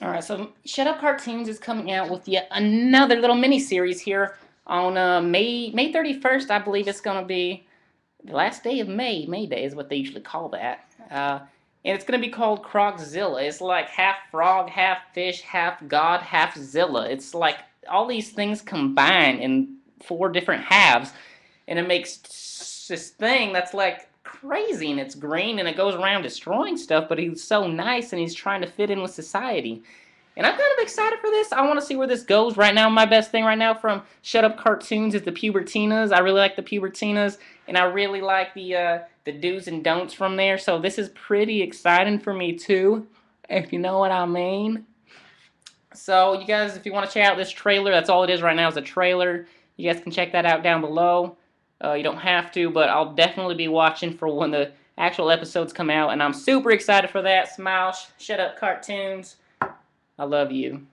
All right, so Shut Up Cartoons is coming out with yet another little mini series here on uh, May May 31st. I believe it's going to be the last day of May. May Day is what they usually call that. Uh, and it's going to be called Krogzilla. It's like half frog, half fish, half god, half Zilla. It's like all these things combined in four different halves, and it makes this thing that's like crazy and it's green and it goes around destroying stuff, but he's so nice and he's trying to fit in with society. And I'm kind of excited for this. I want to see where this goes. Right now, my best thing right now from Shut Up Cartoons is the Pubertinas. I really like the Pubertinas, and I really like the uh, the do's and don'ts from there. So this is pretty exciting for me too, if you know what I mean. So you guys, if you want to check out this trailer, that's all it is right now is a trailer. You guys can check that out down below. Uh, you don't have to, but I'll definitely be watching for when the actual episodes come out, and I'm super excited for that. Smile, shut up, cartoons. I love you.